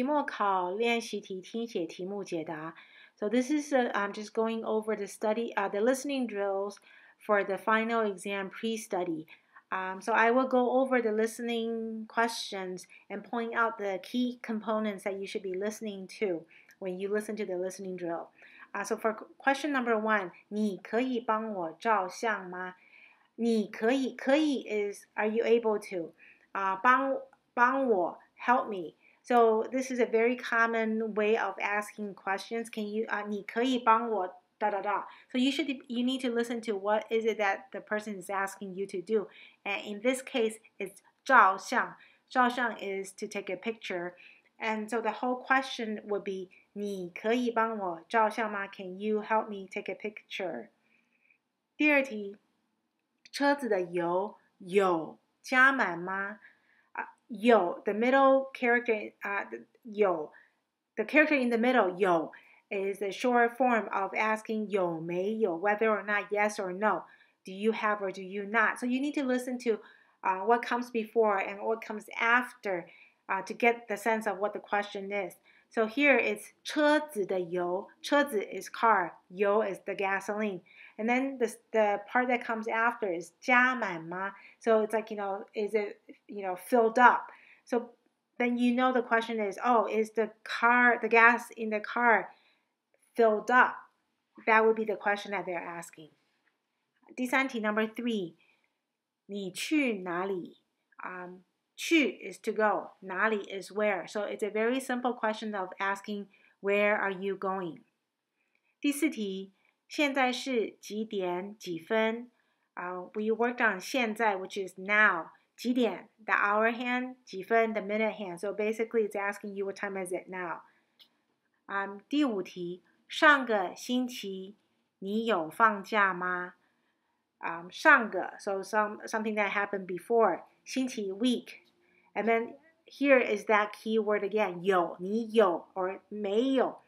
期末考练习题听写题目解答。So this is i I'm just going over the study uh, the listening drills for the final exam pre-study. Um, so I will go over the listening questions and point out the key components that you should be listening to when you listen to the listening drill. Uh, so for question number one, 你可以帮我照相吗？你可以可以 is are you able to? 啊、uh,，帮帮我 help me. So this is a very common way of asking questions. Can you 啊、uh,，你可以帮我 da da da. So you should you need to listen to what is it that the person is asking you to do. And in this case, it's 照相.照相 is to take a picture. And so the whole question would be 你可以帮我照相吗？Can you help me take a picture？第二题，车子的油有加满吗？ yo, the middle character, uh, yo, the character in the middle, yo, is a short form of asking yo, 没有, whether or not, yes or no, do you have or do you not. So you need to listen to uh, what comes before and what comes after uh, to get the sense of what the question is. So here it's 车子的油，车子 is car, 油 is the gasoline. And then the, the part that comes after is 加满吗? So it's like, you know, is it, you know, filled up? So then you know the question is, oh, is the car, the gas in the car filled up? That would be the question that they're asking. 第三题 number three，你去哪里？Um, 去 is to go, 哪里 is where. So it's a very simple question of asking where are you going. 第四题，现在是几点几分？啊、uh,，we worked on 现在，which is now. 几点？the hour hand, 几分 the minute hand. So basically, it's asking you what time is it now. 啊、um,，第五题，上个星期你有放假吗？啊、um,，上个 so some something that happened before. 星期 week and then here is that key word again, 有,你有 or 没有.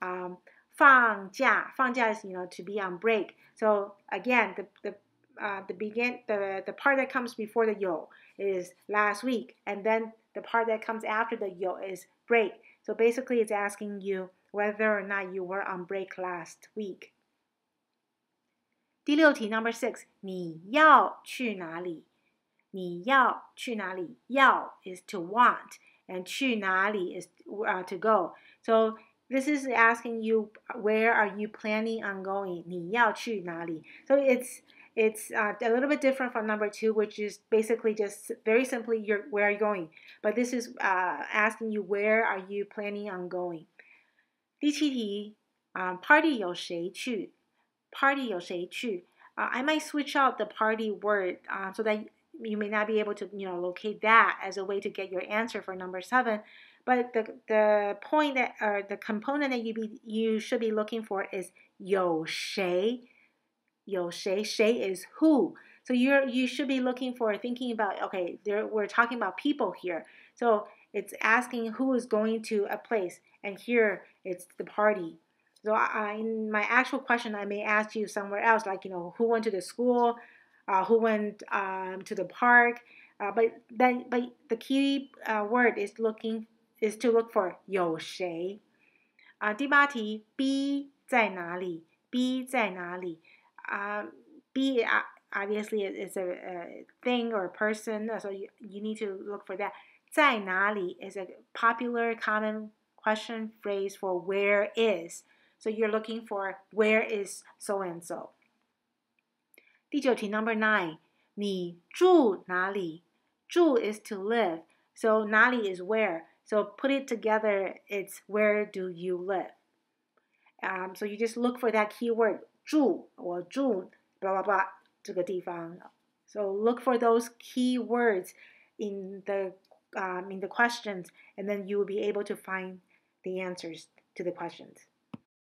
Um, 放假,放假 is, you know, to be on break. So again, the, the, uh, the begin, the, the part that comes before the 有 is last week. And then the part that comes after the 有 is break. So basically it's asking you whether or not you were on break last week. 第六题, number six, 你要去哪里? 你要去哪里？要 is to want, and 去哪里 is uh, to go. So this is asking you where are you planning on going? 你要去哪里? So it's it's uh, a little bit different from number two, which is basically just very simply you're, where are you going? But this is uh, asking you where are you planning on going? 第七题啊、uh,，party 有谁去？party 有谁去？啊、uh,，I might switch out the party word 啊、uh,，so that you may not be able to you know locate that as a way to get your answer for number seven but the the point that or the component that you be you should be looking for is yo shay yo shay shay is who. So you're you should be looking for thinking about okay there we're talking about people here. So it's asking who is going to a place and here it's the party. So I, in my actual question i may ask you somewhere else like you know who went to the school uh, who went um, to the park. Uh, but then, but the key uh, word is looking is to look for 有谁。啊，第八题，B 在哪里？B 在哪里？啊、uh,，B obviously is a, a thing or a person, so you, you need to look for that. 在哪里 is a popular common question phrase for where is. So you're looking for where is so and so. 第九题，Number nine，你住哪里？住 is to live, so 哪里 is where. So put it together, it's where do you live? Um, so you just look for that keyword 住，我住 blah blah blah 这个地方。So look for those key words in the um, in the questions, and then you will be able to find the answers to the questions.